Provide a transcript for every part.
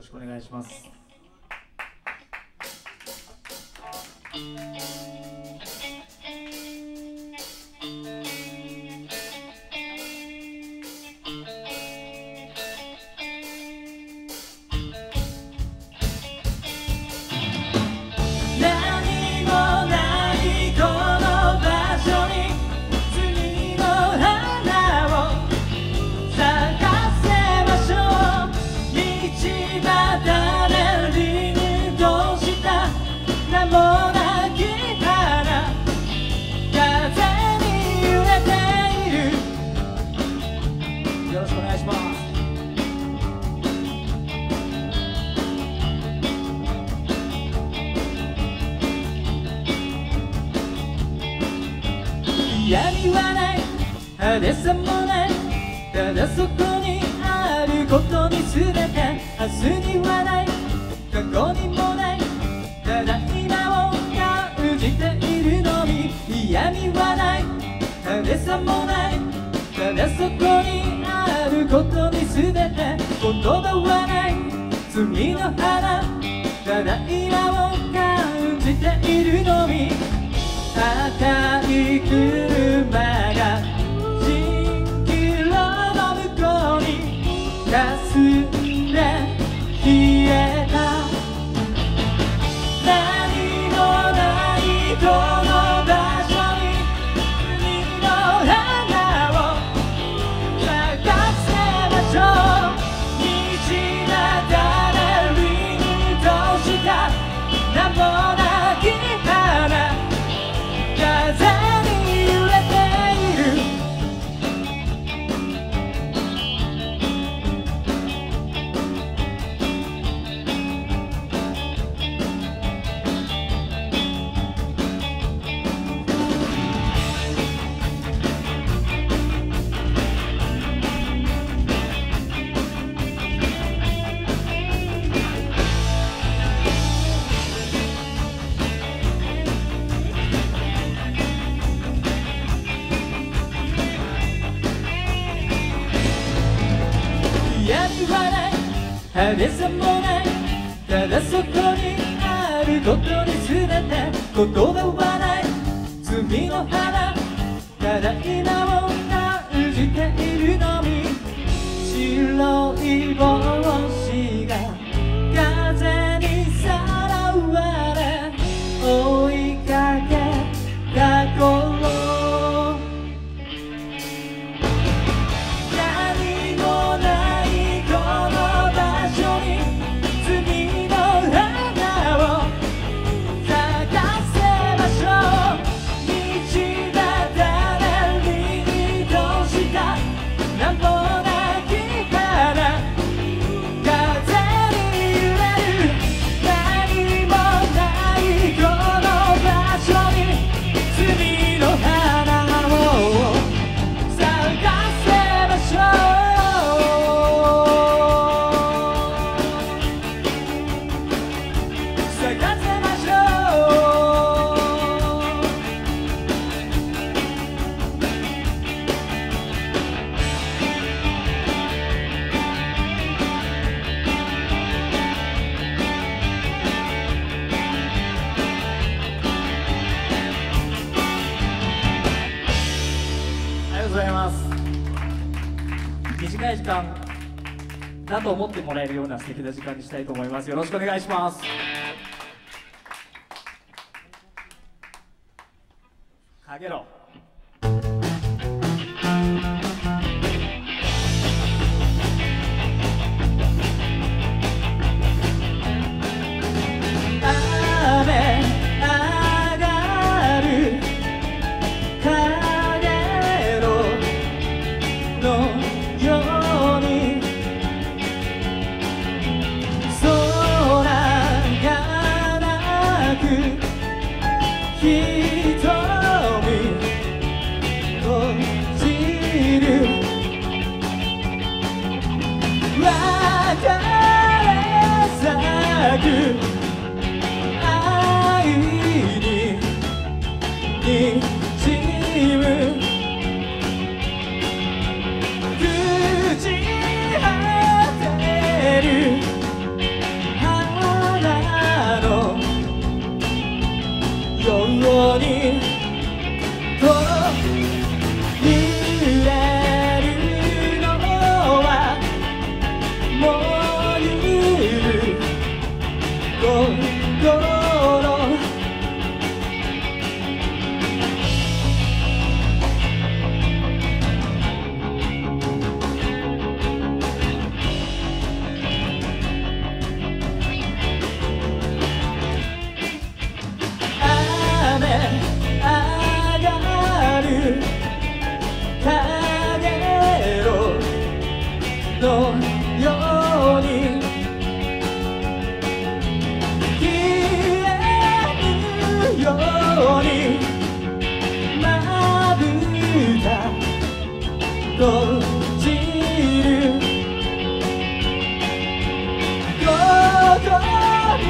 よろしくお願いします。ろしくお願いします。はない派手さもないただそこにあることに全て明日には霞の花七派手さもないただそこにあることに全べて言葉はない。罪の花ただ今を感じているのみ。白い棒。素敵な時間にしたいと思います。よろしくお願いします。閉じるここに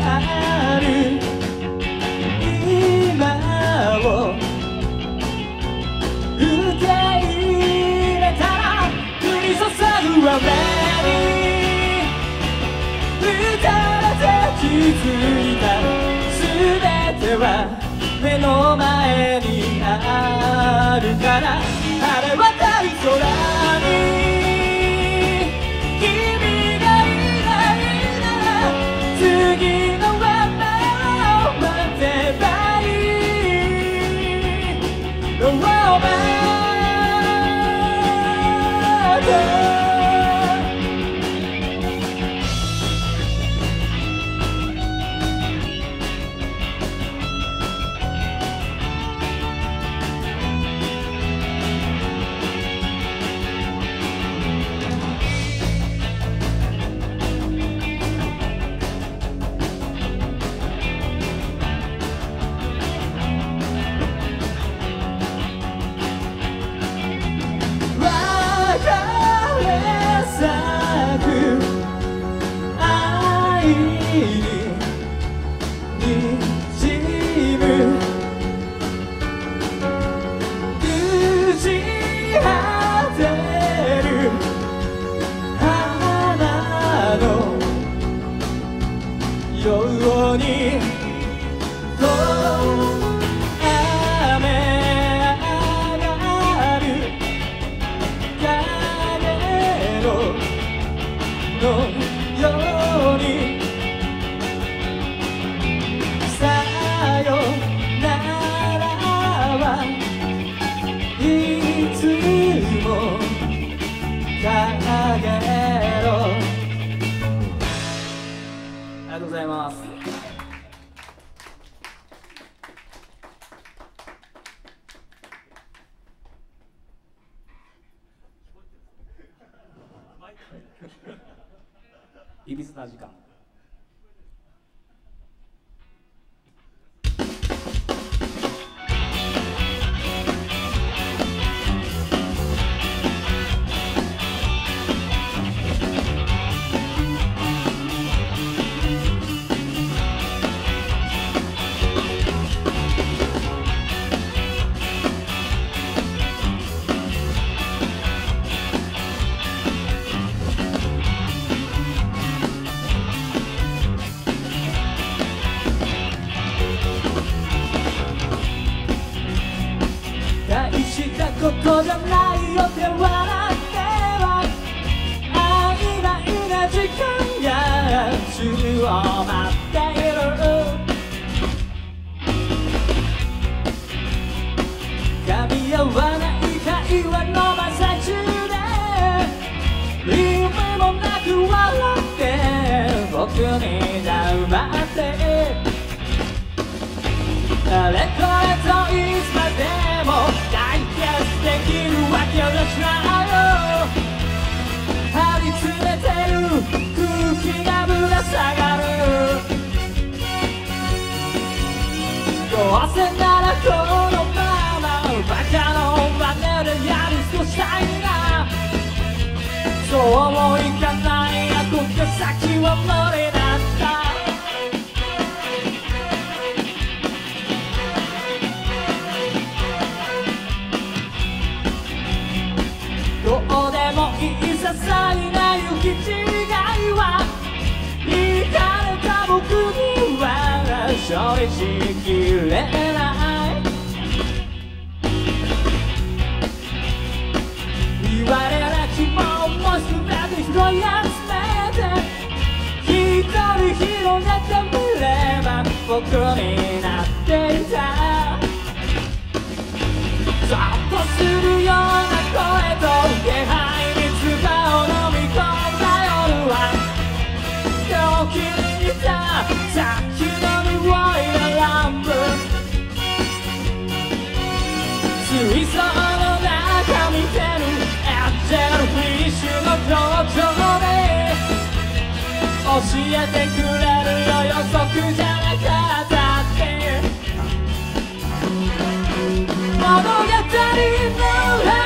ある今を受け入れたら降り注ぐ雨に打たれて気づいた全ては目の前にあるから chorar. せならこのままバカの真似でやり過ごしたいな。そうもいかないやこっから先は無理だった。どうでもいい些細な行き違いは。行かれた僕には。処理しきれない。言われなきももすべて拾い集めて一人広げてみれば僕になっていた。ゾッとするような声とえくるじゃなかったって物語の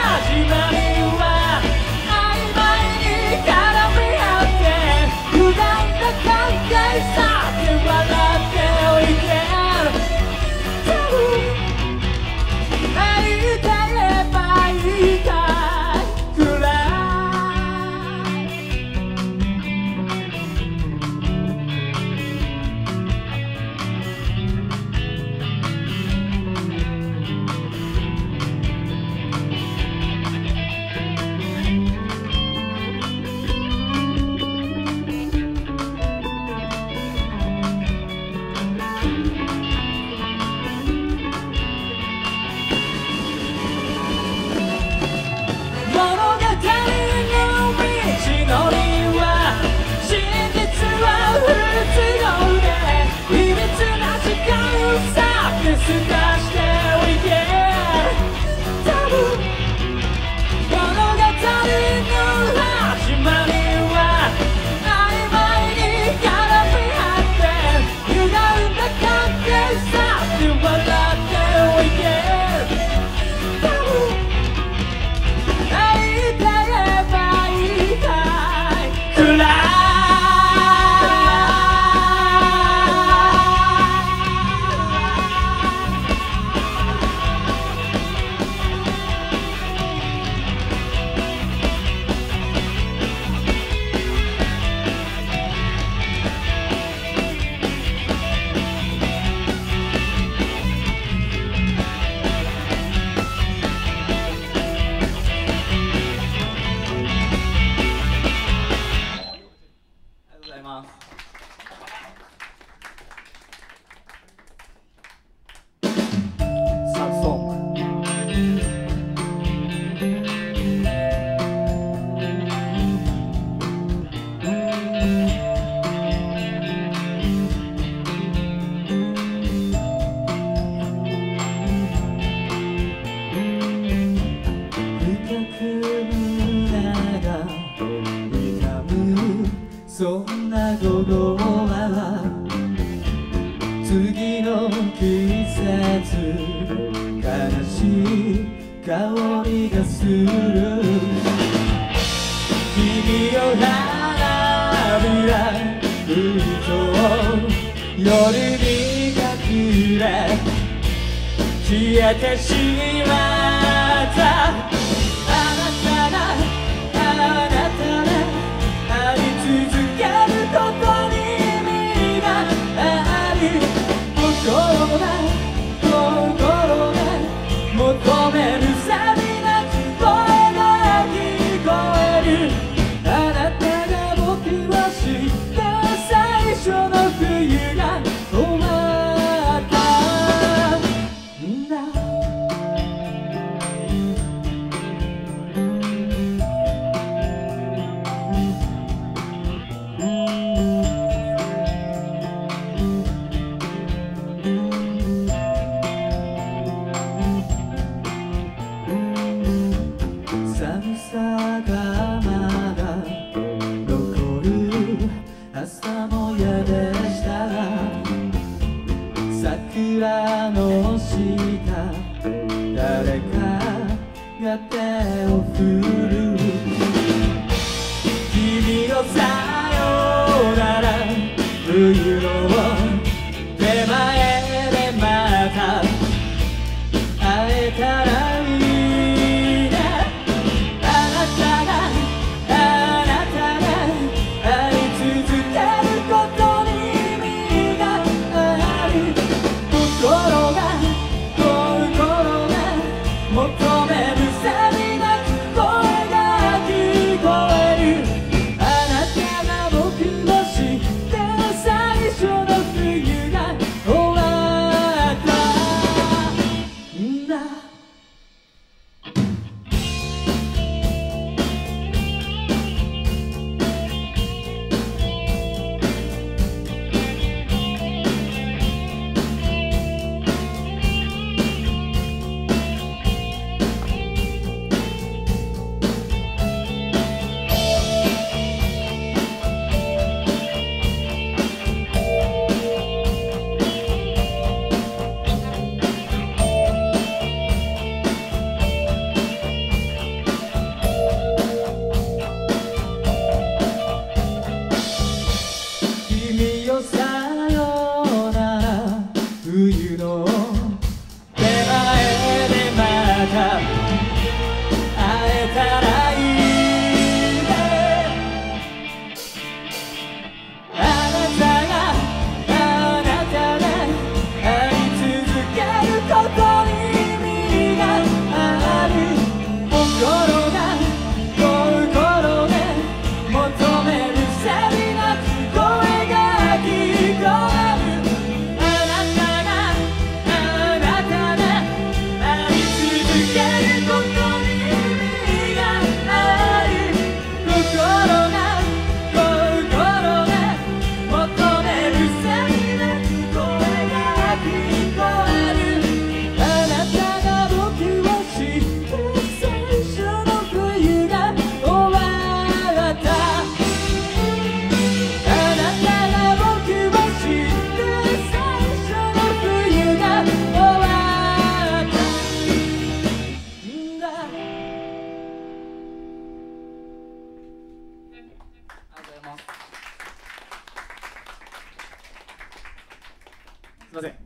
through.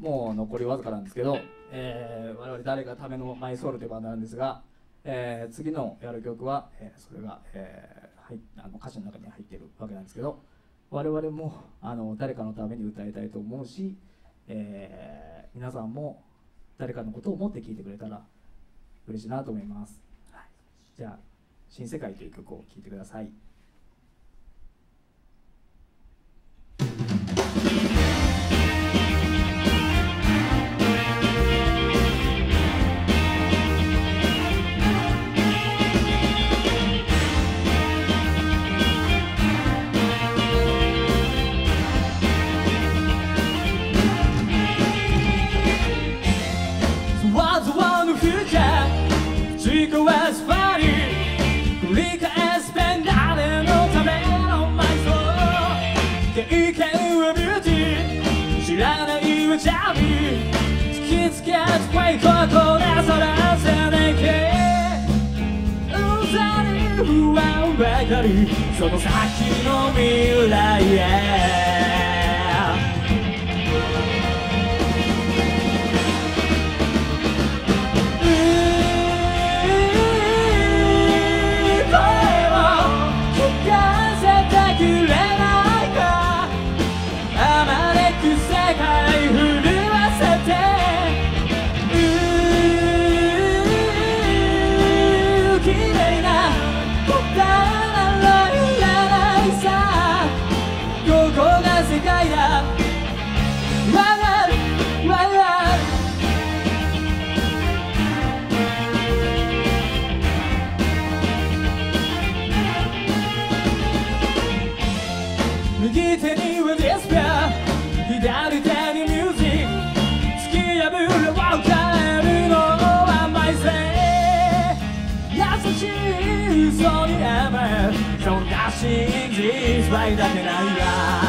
もう残りわずかなんですけど、えー、我々誰かためのマイソウルというバンドなんですが、えー、次のやる曲は、えー、それが、えー、はいあの歌詞の中に入ってるわけなんですけど我々もあの誰かのために歌いたいと思うし、えー、皆さんも誰かのことを思って聴いてくれたら嬉しいなと思います、はい、じゃあ「新世界」という曲を聴いてください。なさり不安ばかりその先の未来へ。sings is right up.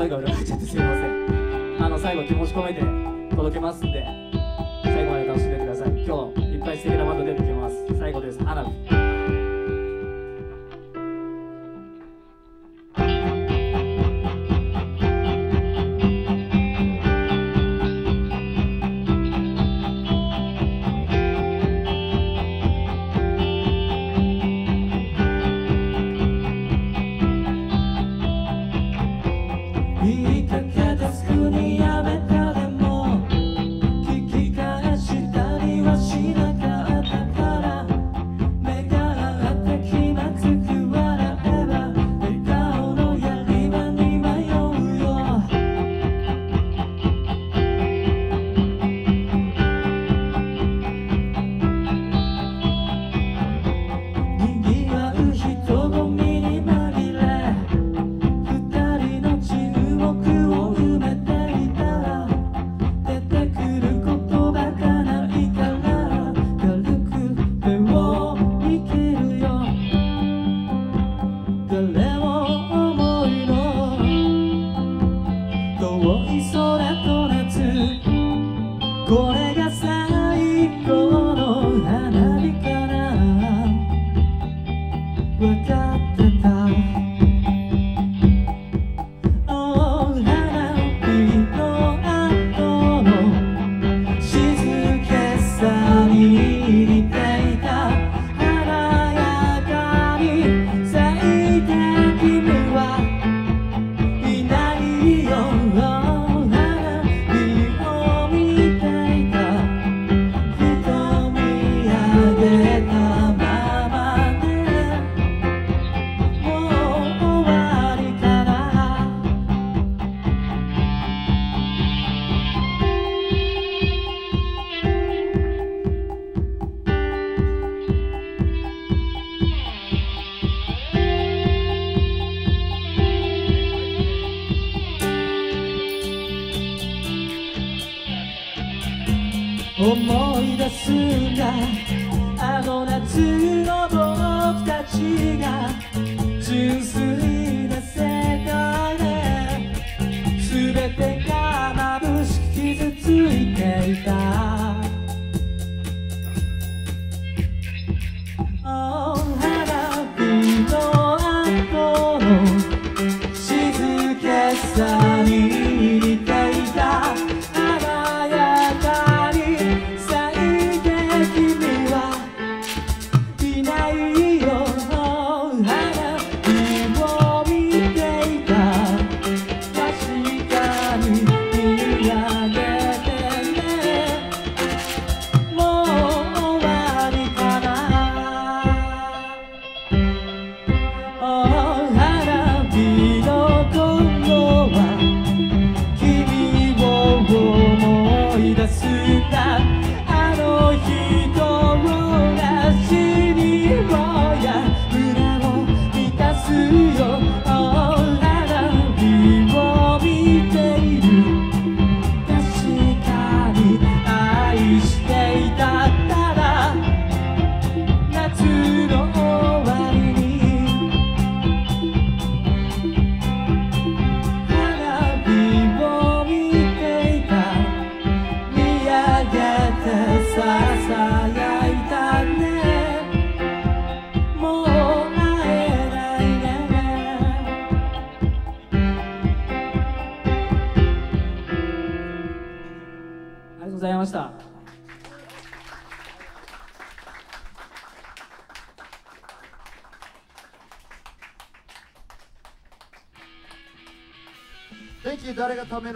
声が裏返っちゃってすいません。あの最後気持ち込めて届けますんで最後まで楽しんでください。今日いっぱい素敵なバンド出てきます。最後です。花火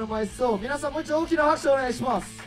の枚数を皆さんもう一度大きな拍手をお願いします。